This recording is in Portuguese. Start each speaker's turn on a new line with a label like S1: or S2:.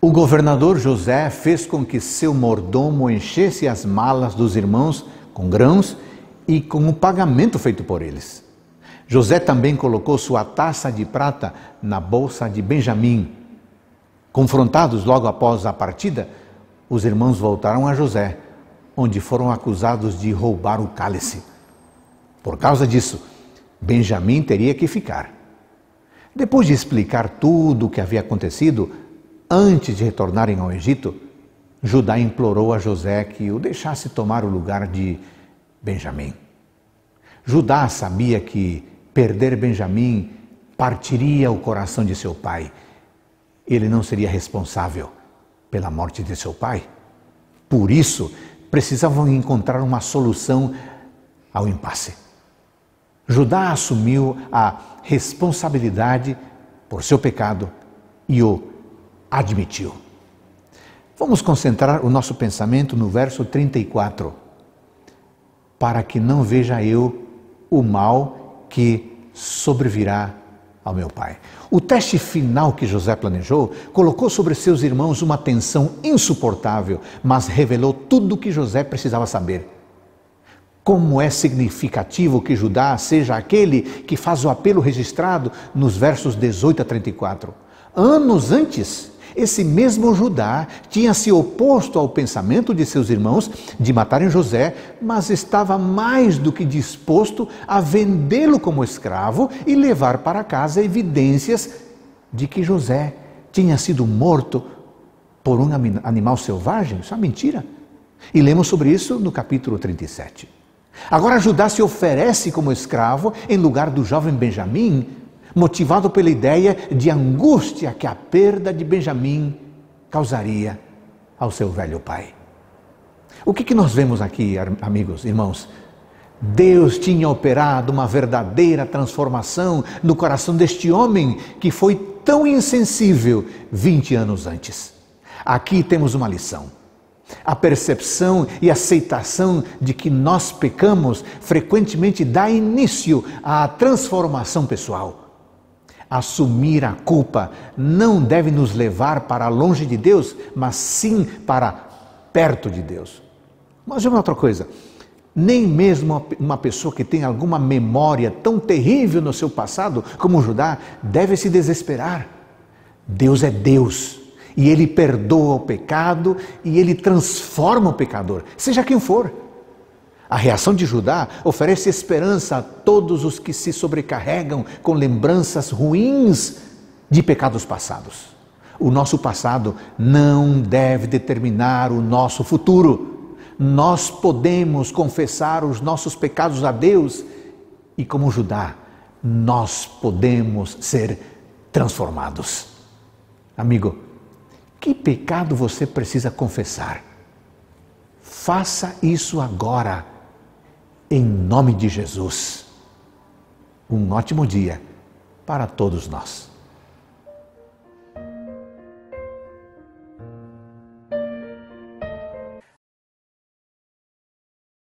S1: O governador José fez com que seu mordomo enchesse as malas dos irmãos com grãos e com o pagamento feito por eles. José também colocou sua taça de prata na bolsa de Benjamim. Confrontados logo após a partida, os irmãos voltaram a José, onde foram acusados de roubar o cálice. Por causa disso, Benjamim teria que ficar. Depois de explicar tudo o que havia acontecido, antes de retornarem ao Egito, Judá implorou a José que o deixasse tomar o lugar de Benjamim. Judá sabia que perder Benjamim partiria o coração de seu pai. Ele não seria responsável pela morte de seu pai. Por isso, precisavam encontrar uma solução ao impasse. Judá assumiu a responsabilidade por seu pecado e o admitiu. Vamos concentrar o nosso pensamento no verso 34. Para que não veja eu o mal que sobrevirá ao meu pai. O teste final que José planejou colocou sobre seus irmãos uma tensão insuportável, mas revelou tudo o que José precisava saber. Como é significativo que Judá seja aquele que faz o apelo registrado nos versos 18 a 34. Anos antes, esse mesmo Judá tinha se oposto ao pensamento de seus irmãos de matarem José, mas estava mais do que disposto a vendê-lo como escravo e levar para casa evidências de que José tinha sido morto por um animal selvagem. Isso é mentira. E lemos sobre isso no capítulo 37. Agora Judá se oferece como escravo em lugar do jovem Benjamim, motivado pela ideia de angústia que a perda de Benjamim causaria ao seu velho pai. O que, que nós vemos aqui, amigos, irmãos? Deus tinha operado uma verdadeira transformação no coração deste homem que foi tão insensível 20 anos antes. Aqui temos uma lição. A percepção e aceitação de que nós pecamos frequentemente dá início à transformação pessoal. Assumir a culpa não deve nos levar para longe de Deus, mas sim para perto de Deus. Mas uma outra coisa, nem mesmo uma pessoa que tem alguma memória tão terrível no seu passado como Judá deve se desesperar. Deus é Deus e ele perdoa o pecado e ele transforma o pecador, seja quem for. A reação de Judá oferece esperança a todos os que se sobrecarregam com lembranças ruins de pecados passados. O nosso passado não deve determinar o nosso futuro. Nós podemos confessar os nossos pecados a Deus e, como Judá, nós podemos ser transformados. Amigo, que pecado você precisa confessar? Faça isso agora, em nome de Jesus. Um ótimo dia para todos nós.